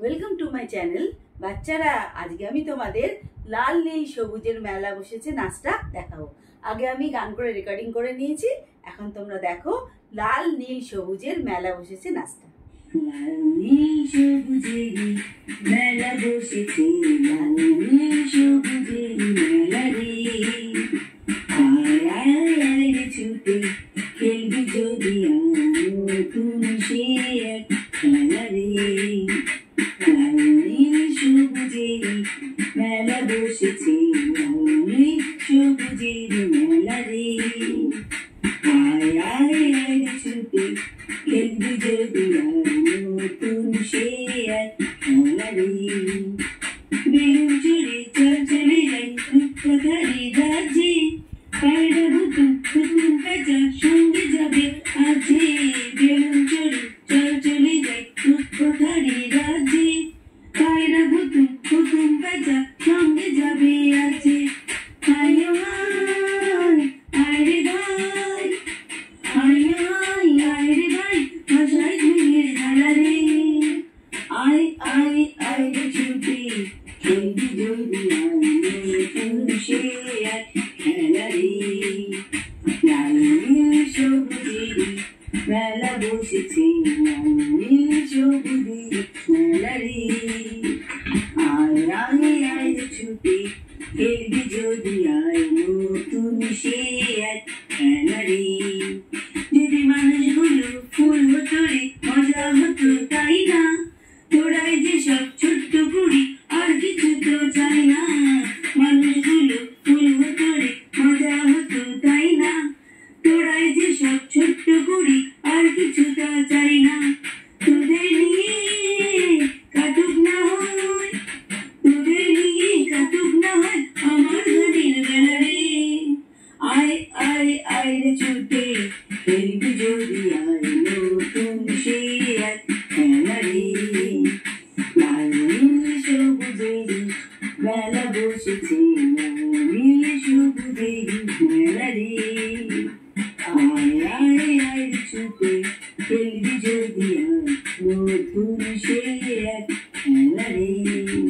Welcome to my channel বাচ্চারা, আজকে আমি তোমাদের লাল, নীল, সবুজের মেলা বসেছে, নাচটা দেখাবো। আগে আমি গান করে রেকর্ডিং করে নিয়েছি, এখন তোমরা দেখো, লাল, নীল, সবুজের মেলা বসেছে, নাচটা। লাল, নীল মেলা বসেছে খেলবি যদি নতুন সে এক খেলা রে। মেলা বসেছে নতুন সে এক রে বেলুন চুরি চল চলে যাই কোথারি রাজি পায়রা সঙ্গে যাবে মেলা বসেছে লাল নীল Baby Jody, I know who she at Canary. My really show baby, Bella Boschitting. Really show baby, Canary. Ay, ay, ay, chupe, Baby Jody, I know who she at Canary.